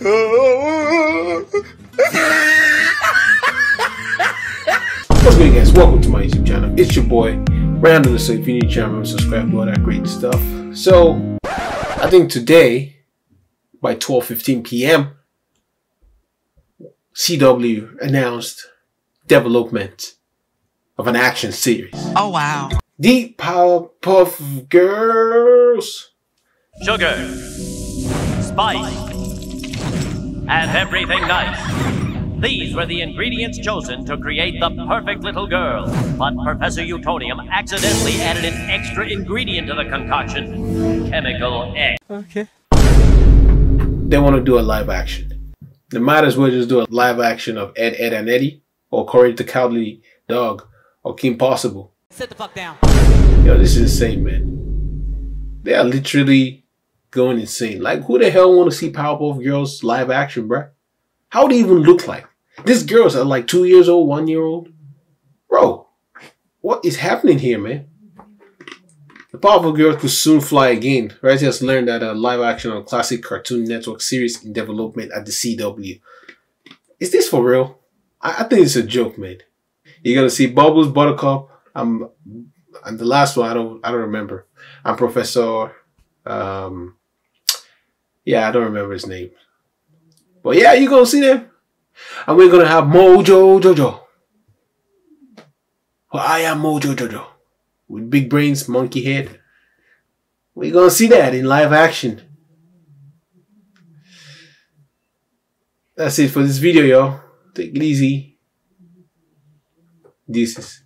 What's good guys, welcome to my YouTube channel. It's your boy, Random. So if you need channel, subscribe, to all that great stuff. So, I think today, by 12.15 p.m., CW announced development of an action series. Oh wow. The Powerpuff Girls. sugar, spice, and everything nice. These were the ingredients chosen to create the perfect little girl. But Professor Utonium accidentally added an extra ingredient to the concoction Chemical X. Okay. They want to do a live action. They might as well just do a live action of Ed, Edd, and Eddy, or Courage the Cowardly Dog, or Kim Possible. Sit the fuck down. Yo, this is insane, man. They are literally going insane. Like, who the hell want to see Powerpuff Girls live action, bruh? How would they even look like? These girls are like two years old, one year old. Bro, what is happening here, man? The Powerpuff Girls could soon fly again. Right just learned that a live action on classic Cartoon Network series in development at the CW. Is this for real? I, I think it's a joke, man. You're gonna see Bubbles, Buttercup. I'm, and the last one I don't I don't remember. I'm Professor. Um, yeah, I don't remember his name. But yeah, you're gonna see them. And we're gonna have Mojo Jojo. Well, I am Mojo Jojo. With big brains, monkey head. We're gonna see that in live action. That's it for this video, y'all. Take it easy. Deuces.